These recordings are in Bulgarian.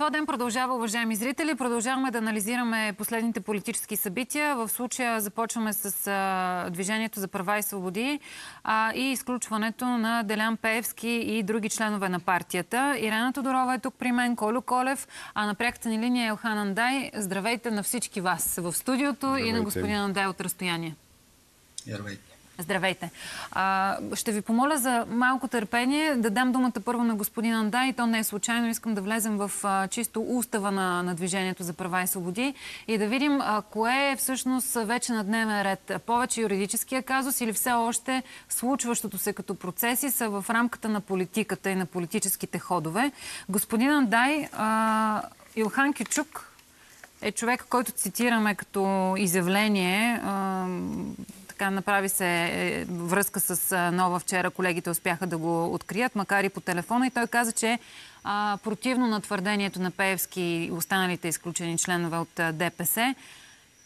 Това ден продължава, уважаеми зрители. Продължаваме да анализираме последните политически събития. В случая започваме с а, Движението за права и свободи а, и изключването на Делян Пеевски и други членове на партията. Ирена Тодорова е тук при мен, Колю Колев, а на пряката ни линия е Елхан Андай. Здравейте на всички вас в студиото Здравейте. и на господин Андай от разстояние. Здравейте. Здравейте. А, ще ви помоля за малко търпение, да дам думата първо на господин Андай. И то не е случайно. Искам да влезем в а, чисто устава на, на Движението за права и свободи и да видим а, кое е всъщност вече на дневен ред. Повече юридическия казус или все още случващото се като процеси са в рамката на политиката и на политическите ходове. Господин Андай, а, Илхан Кючук е човек, който цитираме като изявление така направи се е, връзка с Нова вчера. Колегите успяха да го открият, макар и по телефона. И той каза, че а, противно на твърдението на Пеевски и останалите изключени членове от ДПС,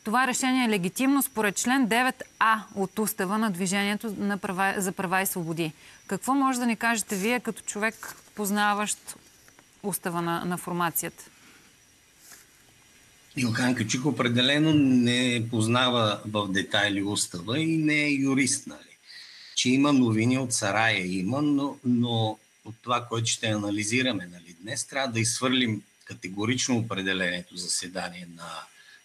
това решение е легитимно според член 9А от устава на Движението на права, за права и свободи. Какво може да ни кажете вие като човек, познаващ устава на, на формацията? Илхан Качик определено не познава в детайли устава и не е юрист. Нали? Че има новини от Сарая, има, но, но от това, което ще анализираме нали, днес, трябва да изхвърлим категорично определението заседание на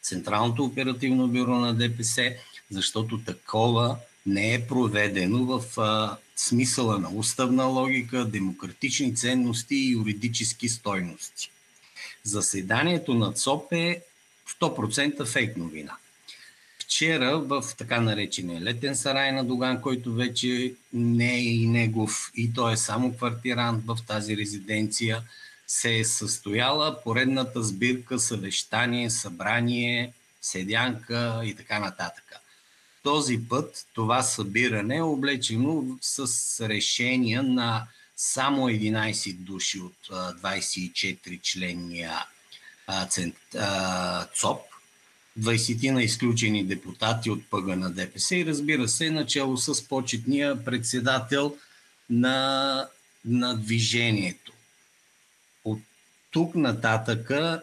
Централното оперативно бюро на ДПС, защото такова не е проведено в а, смисъла на уставна логика, демократични ценности и юридически стойности. Заседанието на ЦОП е 100% фейк новина. Вчера в така наречения летен сарай на Доган, който вече не е и негов, и той е само квартирант в тази резиденция, се е състояла поредната сбирка, съвещание, събрание, седянка и така нататък. Този път това събиране е облечено с решения на само 11 души от 24 членния ЦОП, 20 на изключени депутати от ПГ на ДПС и разбира се, начало с почетния председател на, на движението. От тук нататъка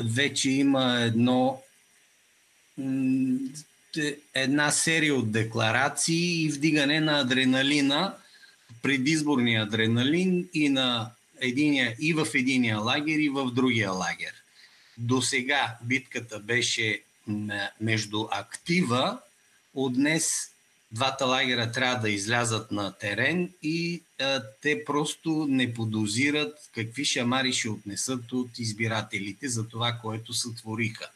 вече има едно една серия от декларации и вдигане на адреналина, предизборния адреналин и на единия, и в единия лагер, и в другия лагер. До сега битката беше между актива, от днес двата лагера трябва да излязат на терен и а, те просто не подозират какви шамари ще отнесат от избирателите за това, което сътвориха.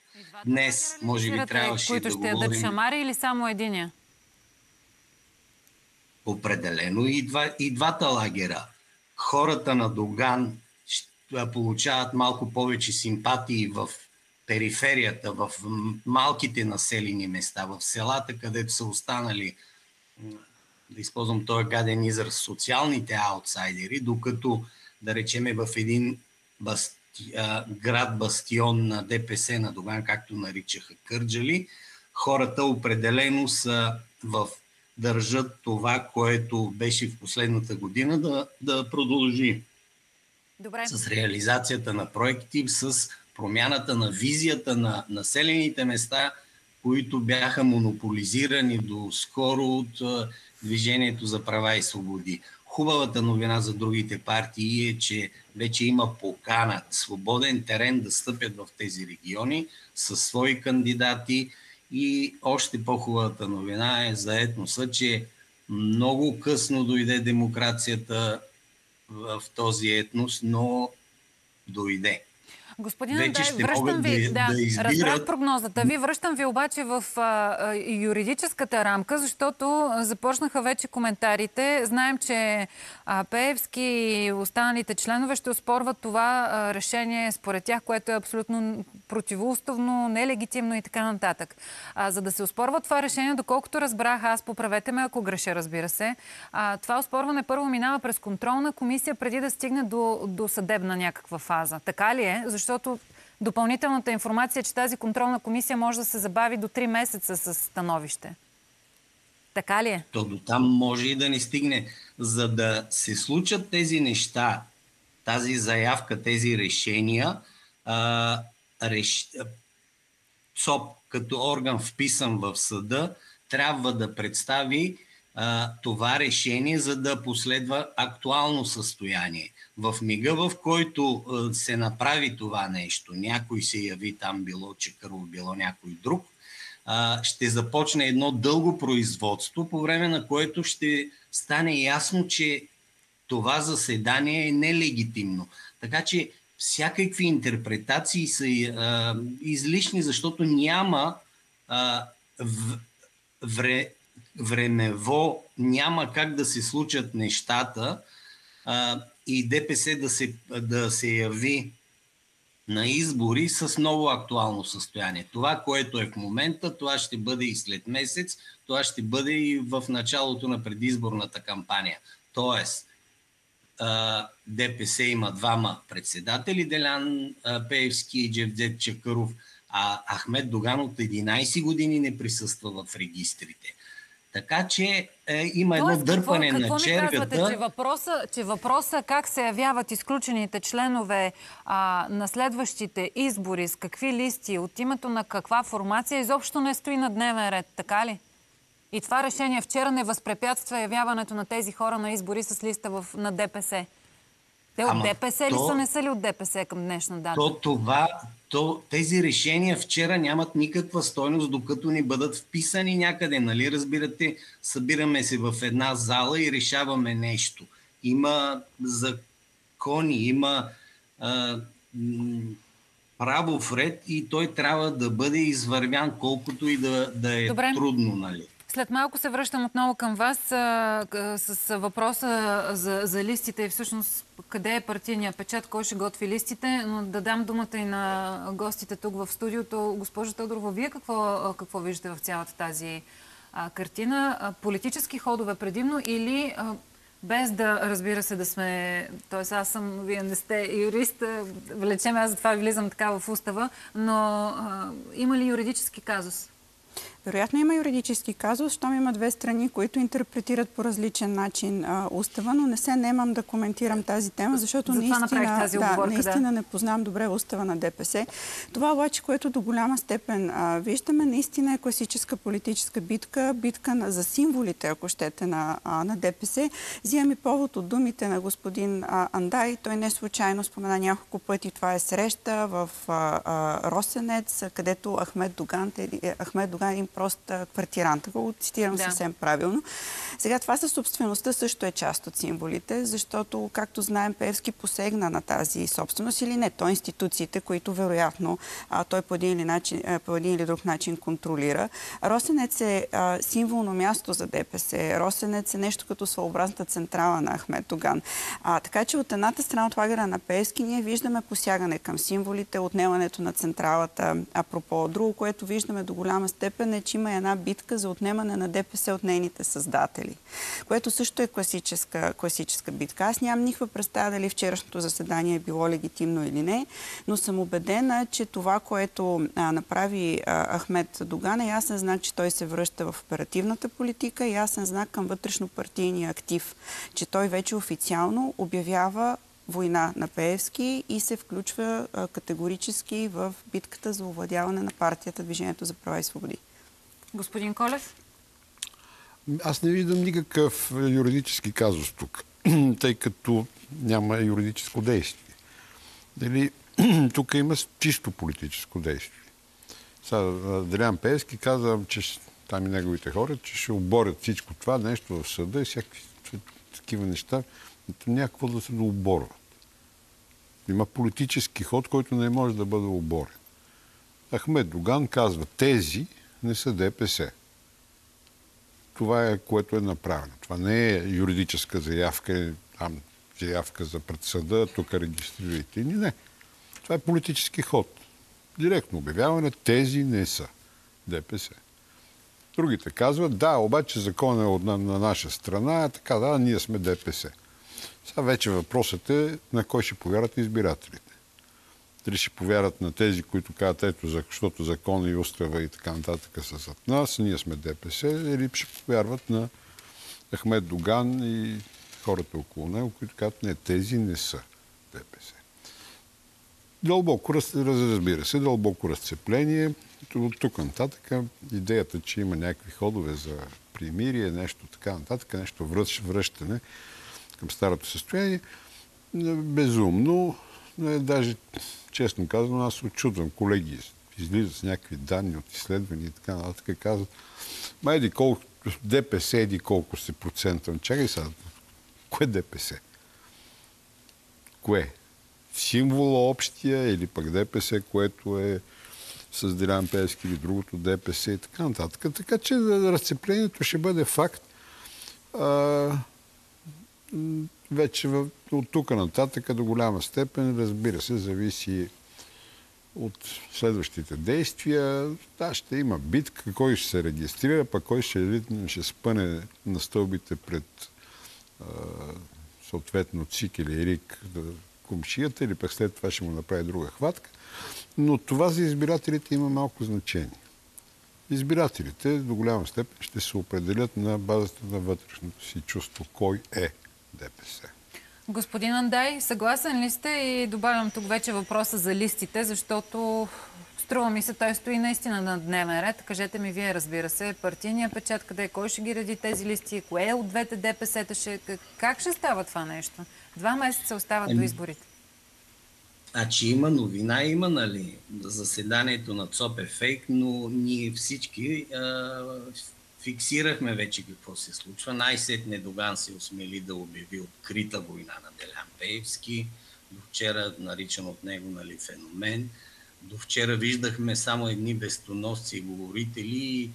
Днес, може би, трябваше които да ще говорим... шамари или само единия? Определено и, два, и двата лагера хората на Доган получават малко повече симпатии в периферията, в малките населени места, в селата, където са останали, да използвам този гаден израз, социалните аутсайдери, докато, да речеме, в един басти, град бастион на ДПС на Доган, както наричаха Кърджали, хората определено са в държат това, което беше в последната година, да, да продължи. Добре. С реализацията на проекти, с промяната на визията на населените места, които бяха монополизирани до скоро от Движението за права и свободи. Хубавата новина за другите партии е, че вече има покана, свободен терен да стъпят в тези региони със свои кандидати, и още по-хубавата новина е за етноса, че много късно дойде демокрацията в този етнос, но дойде. Господин Андрей, връщам ви, да, да избират... разбрах прогнозата ви, връщам ви обаче в а, юридическата рамка, защото започнаха вече коментарите. Знаем, че а, Пеевски и останалите членове ще оспорват това а, решение според тях, което е абсолютно противоуставно, нелегитимно и така нататък. А, за да се оспорва това решение, доколкото разбрах, аз поправете ме, ако греша, разбира се, а, това оспорване първо минава през контролна комисия, преди да стигне до, до съдебна някаква фаза. Така ли е? Защо защото допълнителната информация, че тази контролна комисия може да се забави до 3 месеца с становище. Така ли е? То до там може и да не стигне. За да се случат тези неща тази заявка, тези решения, а, реш... СОП като орган вписан в съда трябва да представи а, това решение, за да последва актуално състояние. В мига, в който а, се направи това нещо, някой се яви там, било Чекъров, било някой друг, а, ще започне едно дълго производство, по време на което ще стане ясно, че това заседание е нелегитимно. Така че всякакви интерпретации са а, излишни, защото няма а, в, вре, времево, няма как да се случат нещата а, и ДПС да се, да се яви на избори с много актуално състояние. Това, което е в момента, това ще бъде и след месец, това ще бъде и в началото на предизборната кампания. Тоест, ДПС има двама председатели, Делян Пеевски и Джевдет Чакъров, а Ахмед Доган от 11 години не присъства в регистрите. Така че е, има едно Тоест, дърпане какво, на какво чергата. Какво казвате, че въпроса, че въпроса как се явяват изключените членове а, на следващите избори, с какви листи, от името на каква формация, изобщо не стои на дневен ред, така ли? И това решение вчера не възпрепятства явяването на тези хора на избори с листа в, на ДПС. Те от Ама ДПС то- ли са, не са ли от ДПС към днешна дата? То това, то, тези решения вчера нямат никаква стойност, докато не бъдат вписани някъде. Нали разбирате, събираме се в една зала и решаваме нещо. Има закони, има а, правов ред и той трябва да бъде извървян, колкото и да, да е Добре. трудно. Нали. След малко се връщам отново към вас а, с въпроса за, за листите и всъщност къде е партийния печат, кой ще готви листите, но да дам думата и на гостите тук в студиото. Госпожо Тодорова, вие какво, какво виждате в цялата тази а, картина? А, политически ходове предимно или а, без да, разбира се, да сме... Тоест аз съм, вие не сте юрист, а, влечеме, аз затова влизам така в устава, но а, има ли юридически казус? Вероятно има юридически казус, щом има две страни, които интерпретират по различен начин а, устава, но не се немам да коментирам тази тема, защото направих наистина, тази да, оговорка, да. наистина не познавам добре устава на ДПС. Това обаче, което до голяма степен а, виждаме, наистина е класическа политическа битка, битка на, за символите, ако щете, на, а, на ДПС. Взимам и повод от думите на господин а, Андай. Той не случайно спомена няколко пъти. Това е среща в а, а, Росенец, където Ахмед Доган, е, Ахмед Доган прост а, квартирант, ако го цитирам Да. съвсем правилно. Сега това със собствеността също е част от символите, защото, както знаем, Певски посегна на тази собственост или не, то институциите, които вероятно той по един, или начин, а, по един или друг начин контролира. Росенец е символно място за ДПС. Росенец е нещо като своеобразната централа на Ахмед Доган. А, така че от едната страна от лагера на Певски ние виждаме посягане към символите, отнемането на централата. Апропо, друго, което виждаме до голяма степен е, че има една битка за отнемане на ДПС от нейните създатели, което също е класическа, класическа битка. Аз нямам никаква представа дали вчерашното заседание е било легитимно или не, но съм убедена, че това, което а, направи а, Ахмед Доган е ясен знак, че той се връща в оперативната политика, ясен знак към вътрешно-партийния актив, че той вече официално обявява война на Пеевски и се включва категорически в битката за овладяване на партията Движението за права и свободи. Господин Колев? Аз не виждам никакъв юридически казус тук, тъй като няма юридическо действие. Дали, тук има чисто политическо действие. Сега, Делян Пеевски каза, че там и неговите хора, че ще оборят всичко това нещо в съда и всякакви такива неща. Някакво да се да оборват. Има политически ход, който не може да бъде оборен. Ахмед Доган казва, тези не са ДПС. Това е което е направено. Това не е юридическа заявка, там заявка за предсъда, тук регистрирайте. ни. Не. Това е политически ход. Директно обявяване, тези не са ДПС. Другите казват, да, обаче закон е на, на наша страна, така да, ние сме ДПС. Сега вече въпросът е на кой ще повярват избирателите. Дали ще повярват на тези, които казват, ето, защото закон и устава и така нататък са зад нас, ние сме ДПС, или ще повярват на Ахмед Доган и хората около него, които казват, не, тези не са. ДПС. Дълбоко, разбира се, дълбоко разцепление. От тук нататък идеята, че има някакви ходове за примирие, нещо така нататък, нещо връщане към старото състояние, безумно. Даже, честно казано, аз очудвам колеги, излизат с някакви данни от изследвания и така нататък, казват, ма еди колко, ДПС еди колко си процента. Чакай сега, кое ДПС? Кое? Символа общия или пък ДПС, което е с Делян Пески или другото ДПС и така нататък. Така че разцеплението ще бъде факт. А, вече от тук нататък до голяма степен, разбира се, зависи от следващите действия. Да, ще има битка, кой ще се регистрира, пък кой ще, ще спъне на стълбите пред съответно ЦИК или РИК комшията или пък след това ще му направи друга хватка. Но това за избирателите има малко значение. Избирателите до голяма степен ще се определят на базата на вътрешното си чувство кой е ДПС. Господин Андай, съгласен ли сте и добавям тук вече въпроса за листите, защото струва ми се, той стои наистина на дневен ред. Кажете ми вие, разбира се, партийния печат, къде, кой ще ги реди тези листи, кое от двете ДПС-та ще... Как ще става това нещо? Два месеца остават до ами, изборите. Значи има новина, има, нали? Заседанието на ЦОП е фейк, но ние всички а, фиксирахме вече какво се случва. Най-сетне Доган се осмели да обяви открита война на Делян Пеевски. До вчера, наричан от него нали, феномен. До вчера виждахме само едни вестоносци и говорители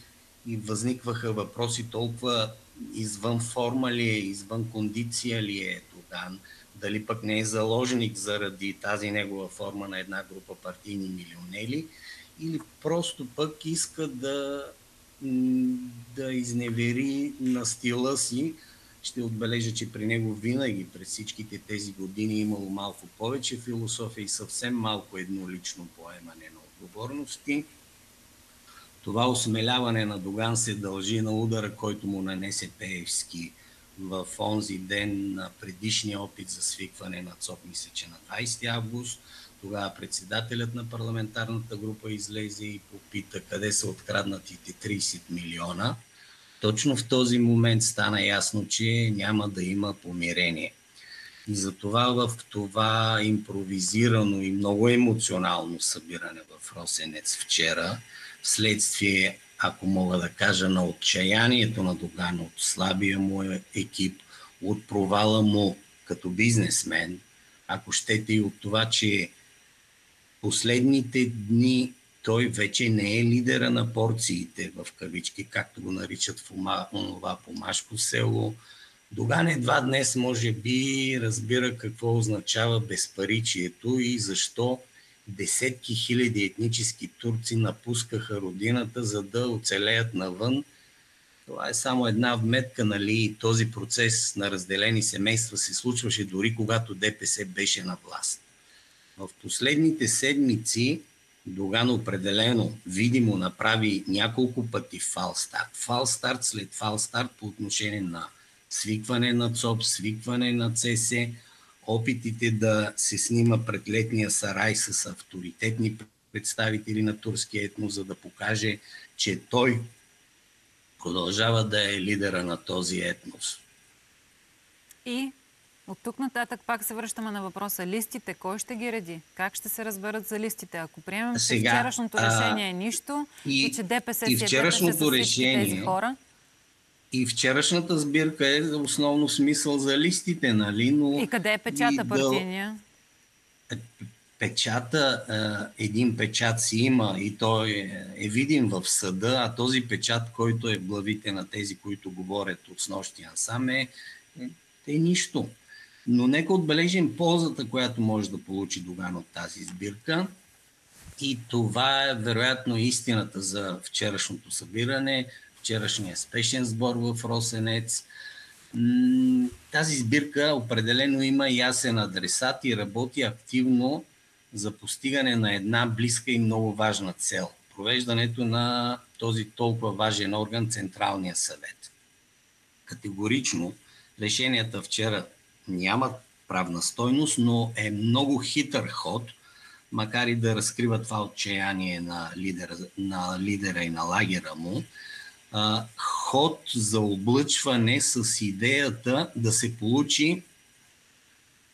и възникваха въпроси толкова извън форма ли е, извън кондиция ли е Доган дали пък не е заложник заради тази негова форма на една група партийни милионери, или просто пък иска да, да изневери на стила си. Ще отбележа, че при него винаги през всичките тези години е имало малко повече философия и съвсем малко еднолично поемане на отговорности. Това осмеляване на Доган се дължи на удара, който му нанесе Пеевски – в онзи ден на предишния опит за свикване на ЦОП, мисля, че на 20 август. Тогава председателят на парламентарната група излезе и попита къде са откраднатите 30 милиона. Точно в този момент стана ясно, че няма да има помирение. И затова в това импровизирано и много емоционално събиране в Росенец вчера, вследствие ако мога да кажа, на отчаянието на Доган, от слабия му екип, от провала му като бизнесмен, ако щете и от това, че последните дни той вече не е лидера на порциите, в кавички, както го наричат в онова помашко село. Доган едва днес, може би, разбира какво означава безпаричието и защо десетки хиляди етнически турци напускаха родината, за да оцелеят навън. Това е само една вметка, нали? Този процес на разделени семейства се случваше дори когато ДПС беше на власт. В последните седмици Доган определено видимо направи няколко пъти фалстарт. Фалстарт след фалстарт по отношение на свикване на ЦОП, свикване на ЦС, опитите да се снима пред летния сарай с авторитетни представители на турския етно, за да покаже, че той продължава да е лидера на този етнос. И от тук нататък пак се връщаме на въпроса. Листите, кой ще ги реди? Как ще се разберат за листите? Ако приемем, Сега, че вчерашното решение е нищо и, и че ДПС и вчерашното е решение, тези хора... И вчерашната сбирка е основно смисъл за листите, нали? Но и къде е печата партийния? Да... Печата, един печат си има и той е, е видим в съда, а този печат, който е в главите на тези, които говорят от снощи сам е, е нищо. Но нека отбележим ползата, която може да получи Доган от тази сбирка. И това е вероятно истината за вчерашното събиране вчерашния спешен сбор в Росенец. Тази сбирка определено има ясен адресат и работи активно за постигане на една близка и много важна цел – провеждането на този толкова важен орган Централния съвет. Категорично решенията вчера нямат правна стойност, но е много хитър ход, макар и да разкрива това отчаяние на лидера, на лидера и на лагера му, ход за облъчване с идеята да се получи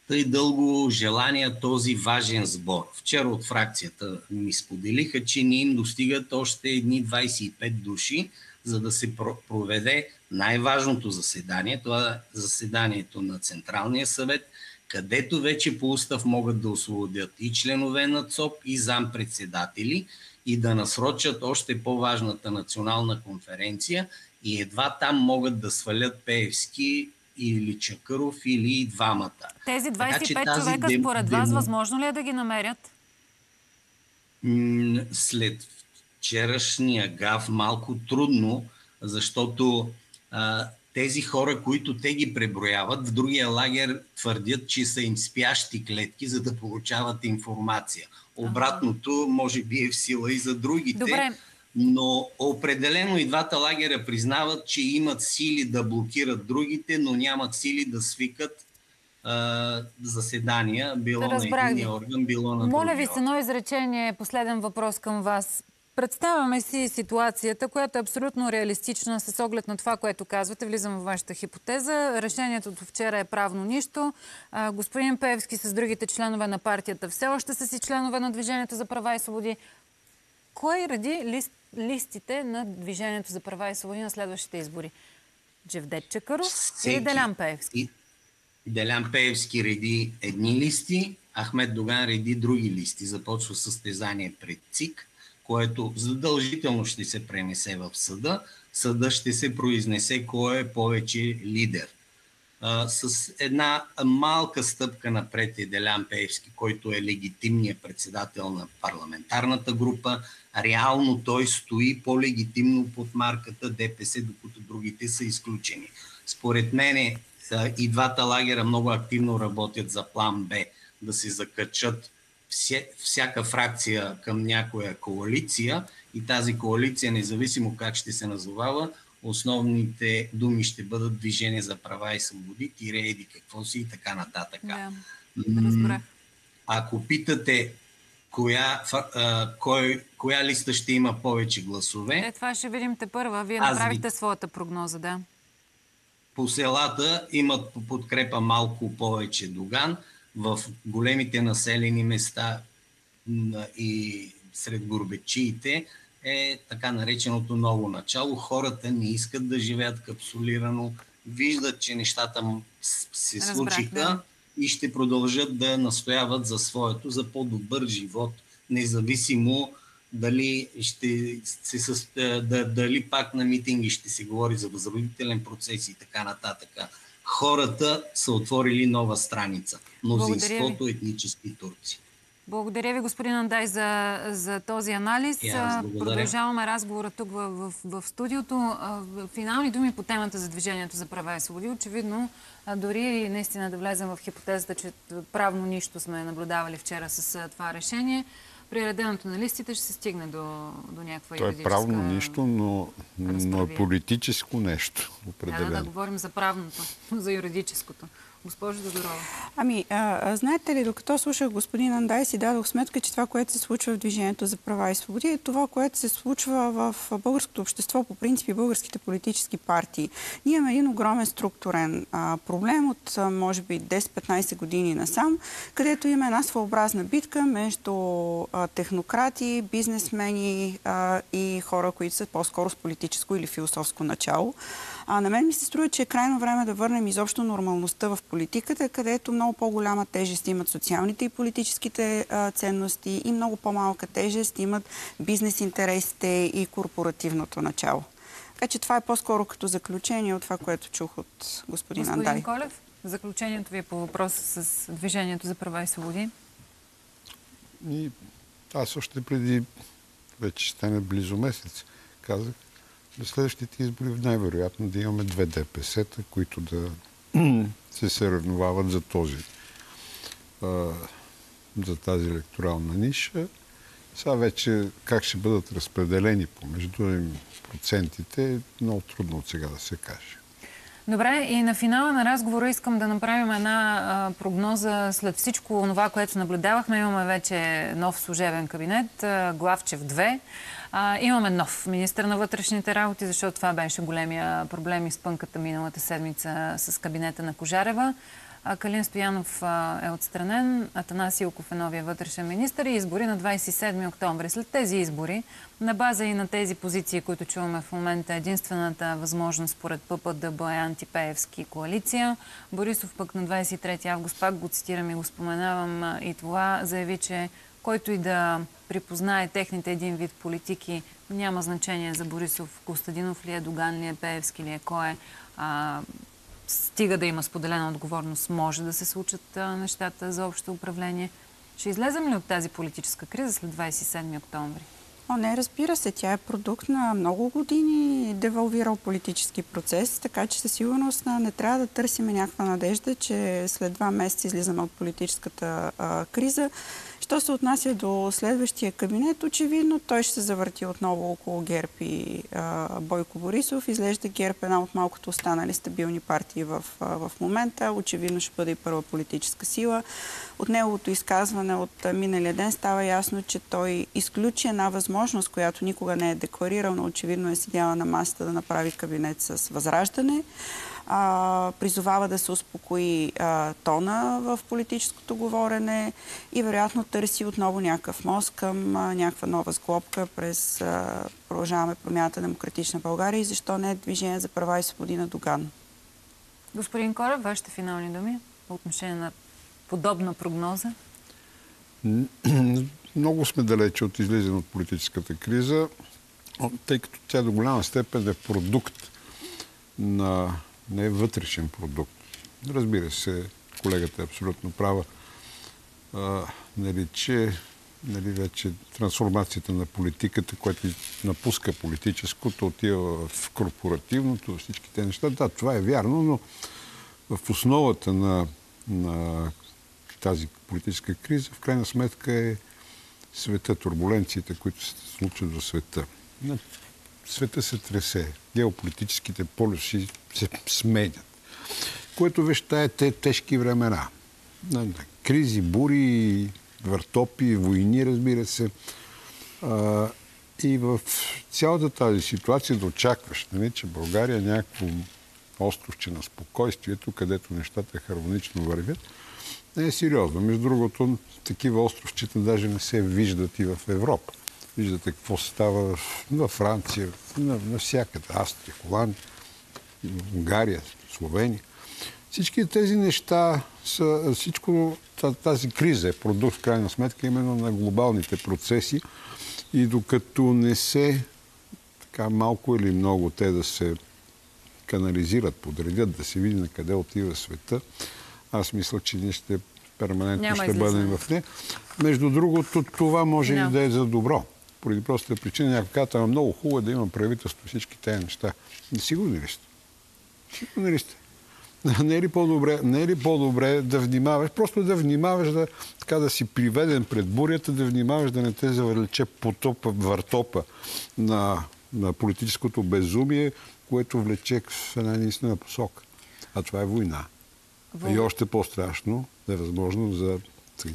тъй дълго желания този важен сбор. Вчера от фракцията ми споделиха, че ни им достигат още едни 25 души, за да се проведе най-важното заседание. Това е заседанието на Централния съвет, където вече по устав могат да освободят и членове на ЦОП, и зампредседатели и да насрочат още по-важната национална конференция и едва там могат да свалят Пеевски или Чакъров, или и двамата. Тези 25 така, човека, дем, според вас, възможно ли е да ги намерят? След вчерашния гав малко трудно, защото а, тези хора, които те ги преброяват, в другия лагер твърдят, че са им спящи клетки, за да получават информация. Обратното, може би е в сила и за другите. Добре. Но определено и двата лагера признават, че имат сили да блокират другите, но нямат сили да свикат а, заседания, било да на един орган, било на Моля ви с едно изречение, последен въпрос към вас. Представяме си ситуацията, която е абсолютно реалистична с оглед на това, което казвате. Влизам в вашата хипотеза. Решението от вчера е правно нищо. А, господин Певски с другите членове на партията все още са си членове на Движението за права и свободи. Кой ради лист, листите на Движението за права и свободи на следващите избори? Джевдет Чакаров Всеки. или Делян Певски? Делян Певски реди едни листи, Ахмед Доган реди други листи. Започва състезание пред ЦИК което задължително ще се пренесе в съда. Съда ще се произнесе кой е повече лидер. С една малка стъпка напред е Делян Пеевски, който е легитимният председател на парламентарната група. Реално той стои по-легитимно под марката ДПС, докато другите са изключени. Според мен и двата лагера много активно работят за план Б да се закачат всяка фракция към някоя коалиция и тази коалиция, независимо как ще се назовава, основните думи ще бъдат движение за права и свободи, тире еди какво си и така нататък. Да, разбрах. Ако питате коя, а, кой, коя листа ще има повече гласове... Е, това ще видим те първа. Вие направихте ви... своята прогноза, да. По селата имат подкрепа малко повече Доган, в големите населени места и сред горбечиите е така нареченото ново начало. Хората не искат да живеят капсулирано, виждат, че нещата се случиха да. и ще продължат да настояват за своето, за по-добър живот, независимо дали, ще се, да, дали пак на митинги ще се говори за възродителен процес и така нататък хората са отворили нова страница. Мнозинството етнически турци. Благодаря ви, господин Андай, за, за този анализ. Продължаваме разговора тук в, в, в студиото. Финални думи по темата за Движението за права и свободи. Очевидно, дори наистина да влезем в хипотезата, че правно нищо сме наблюдавали вчера с това решение при реденето на листите ще се стигне до, до някаква То е правно нищо, но, но е политическо нещо. Определено. Да, да говорим за правното, за юридическото. Госпожо Додорова. Ами, а, знаете ли, докато слушах господин Андай, си дадох сметка, че това, което се случва в Движението за права и свободи, е това, което се случва в българското общество, по принципи българските политически партии. Ние имаме един огромен структурен а, проблем от, а, може би, 10-15 години насам, където има една своеобразна битка между а, технократи, бизнесмени а, и хора, които са по-скоро с политическо или философско начало. А на мен ми се струва, че е крайно време да върнем изобщо нормалността в политиката, където много по-голяма тежест имат социалните и политическите а, ценности и много по-малка тежест имат бизнес интересите и корпоративното начало. Така че това е по-скоро като заключение от това, което чух от господин, господин Андай. Господин Колев, заключението ви е по въпроса с Движението за права и свободи? И аз още преди вече стане близо месец казах, на следващите избори най-вероятно да имаме две ДПС-та, които да се съревновават за този за тази електорална ниша. Сега вече как ще бъдат разпределени помежду им процентите е много трудно от сега да се каже. Добре, и на финала на разговора искам да направим една а, прогноза след всичко това, което наблюдавахме. Имаме вече нов служебен кабинет, а, Главчев 2. А, имаме нов министр на вътрешните работи, защото това беше големия проблем и спънката миналата седмица с кабинета на Кожарева. Калин Стоянов е отстранен, Атанас Илков е новия вътрешен министр и избори на 27 октомври. След тези избори, на база и на тези позиции, които чуваме в момента, единствената възможност според ПП да бъде антипеевски коалиция. Борисов пък на 23 август, пак го цитирам и го споменавам и това, заяви, че който и да припознае техните един вид политики, няма значение за Борисов, Костадинов ли е, Доган ли е, Пеевски ли е, кой е стига да има споделена отговорност, може да се случат а, нещата за общо управление. Ще излезем ли от тази политическа криза след 27 октомври? О, не, разбира се, тя е продукт на много години девалвирал политически процес, така че със сигурност не трябва да търсим някаква надежда, че след два месеца излизаме от политическата а, криза. Що се отнася до следващия кабинет, очевидно той ще се завърти отново около ГЕРБ и Бойко Борисов. Изглежда ГЕРБ една от малкото останали стабилни партии в, в момента. Очевидно ще бъде и първа политическа сила. От неговото изказване от миналия ден става ясно, че той изключи една възможност, която никога не е декларирал, но очевидно е седяла на масата да направи кабинет с възраждане а, призовава да се успокои а, тона в политическото говорене и вероятно търси отново някакъв мост към а, някаква нова склопка през а, продължаваме промяната Демократична България и защо не е движение за права и свободи на Доган. Господин Корев, вашите финални думи по отношение на подобна прогноза? Много сме далече от излизане от политическата криза, тъй като тя до голяма степен е продукт на не е вътрешен продукт. Разбира се, колегата е абсолютно права, а, нали, че нали, вече трансформацията на политиката, която напуска политическото, отива в корпоративното, всичките неща. Да, това е вярно, но в основата на, на тази политическа криза, в крайна сметка е света, турбуленциите, които се случват в света. Света се тресе, геополитическите полюси се сменят. Което веща е те тежки времена. Кризи, бури, въртопи, войни, разбира се. И в цялата тази ситуация да очакваш, нали, че България е някакво островче на спокойствието, където нещата хармонично вървят, не е сериозно. Между другото, такива островчета даже не се виждат и в Европа. Виждате какво става в Франция, навсякъде, Австрия, Холандия. Унгария, Словения. Всички тези неща са, всичко тази криза е продукт в крайна сметка именно на глобалните процеси и докато не се така малко или много те да се канализират, подредят, да се види на къде отива света, аз мисля, че ние ще перманентно Няма ще бъдем в не. Между другото, това може no. и да е за добро. Поради простата причина някой казва, много хубаво е да има правителство всички тези неща. Не сигурни ли сте? Нали сте? Не е ли по-добре, не е ли по-добре да внимаваш, просто да внимаваш да, така да си приведен пред бурята, да внимаваш да не те завлече потопа, въртопа на, на политическото безумие, което влече в една единствена посока. А това е война. Вой... И още по-страшно, невъзможно за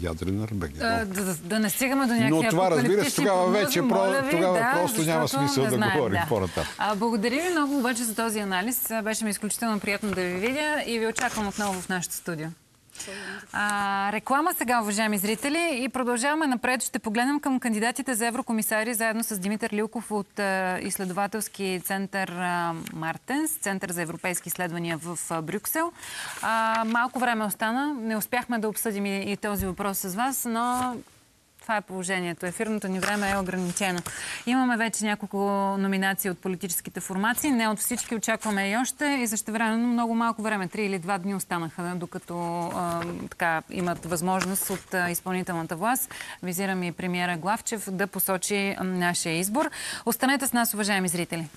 ядрена арбегия. Да, да, не стигаме до някакви Но това, разбира се, тогава вече про, ви, тогава да, просто няма смисъл да знаем, говорим да. по-нататък. Благодаря ви много обаче за този анализ. Беше ми изключително приятно да ви видя и ви очаквам отново в нашото студио. А, реклама сега, уважаеми зрители. И продължаваме напред. Ще погледнем към кандидатите за еврокомисари заедно с Димитър Лилков от а, изследователски център а, Мартенс, Център за европейски изследвания в а, Брюксел. А, малко време остана. Не успяхме да обсъдим и, и този въпрос с вас, но това е положението. Ефирното ни време е ограничено. Имаме вече няколко номинации от политическите формации. Не от всички очакваме и още. И също време много малко време. Три или два дни останаха, докато а, така, имат възможност от а, изпълнителната власт. Визирам и премиера Главчев да посочи а, нашия избор. Останете с нас, уважаеми зрители.